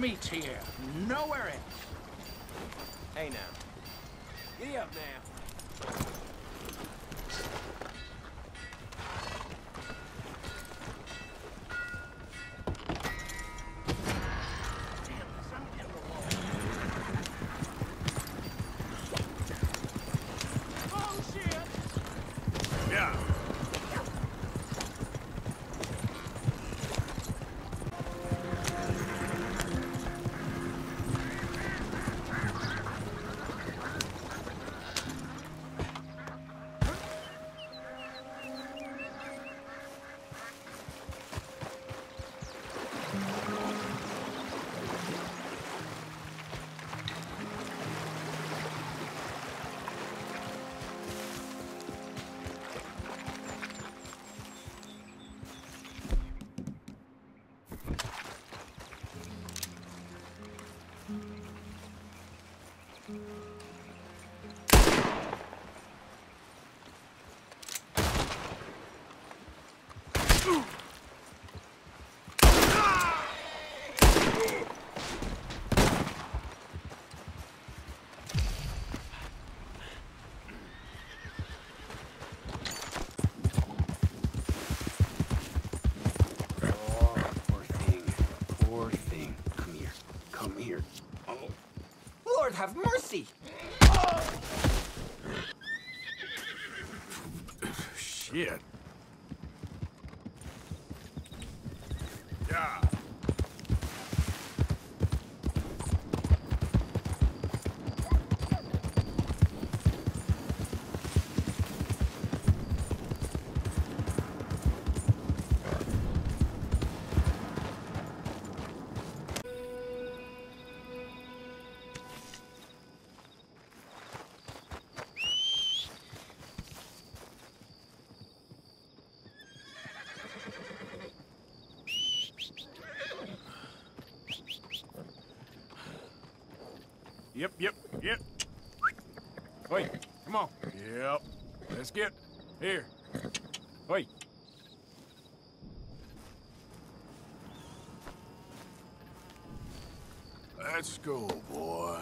meat here. Nowhere else. Hey now. Giddy up now. Oh. Oh. Have mercy! Shit. Yeah. Yep, yep, yep. Wait, come on. Yep. Let's get here. Wait. Let's go, boy.